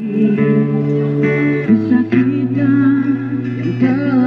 Kisah kita yang